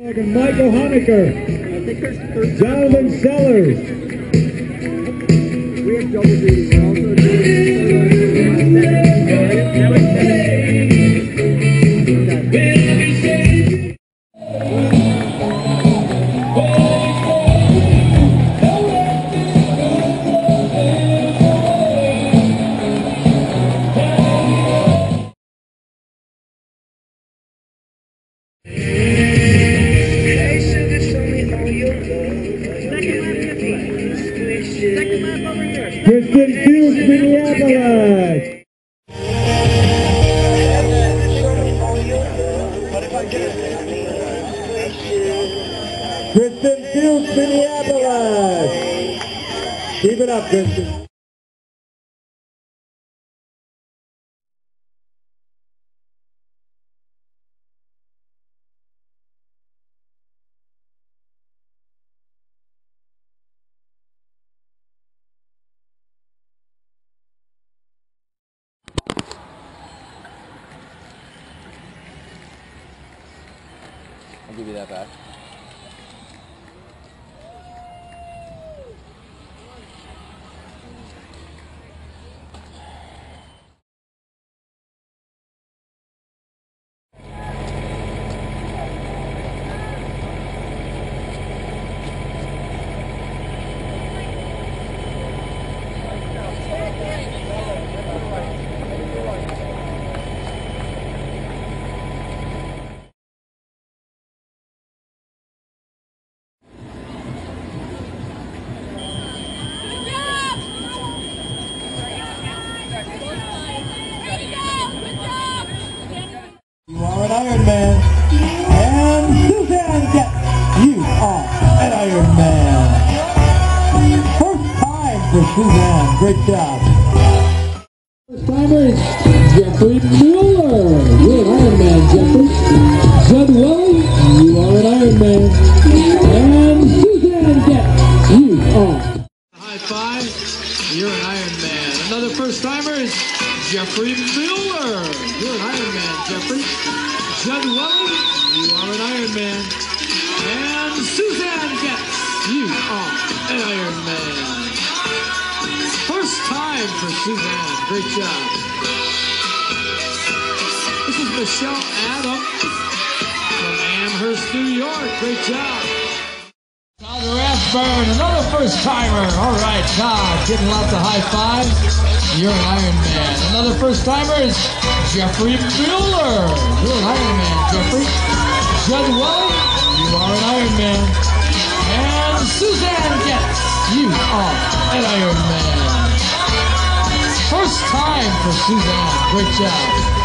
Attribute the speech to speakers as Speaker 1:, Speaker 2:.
Speaker 1: Second, Michael Honecker. Jonathan Sellers.
Speaker 2: We have double duty.
Speaker 1: Kristen Fields, Minneapolis. Kristen Fields, Minneapolis. Keep it up, Kristen.
Speaker 3: I'll give you that back.
Speaker 1: Suzanne. Great job. First timer Jeffrey Mueller. You're an Iron Man, Jeffrey. Judd Welly, you are an Iron Man. And Suzanne Getz you are.
Speaker 4: High five. You're an Iron Man. Another first timer is Jeffrey Miller. You're an Iron Man, Jeffrey. Judd Welly, you are an Iron Man. And Suzanne Getz, you are an Iron Man. First time for Suzanne. Great job. This is Michelle Adam from Amherst, New York. Great job. Todd Rathburn, another first timer. All right, Todd, getting lots of high fives. You're an Iron Man. Another first timer is Jeffrey Miller. You're an Iron Man, Jeffrey. Judd Welly, you are an Iron Man. And Suzanne Getz, you are an Iron time for Suzanne. Great job.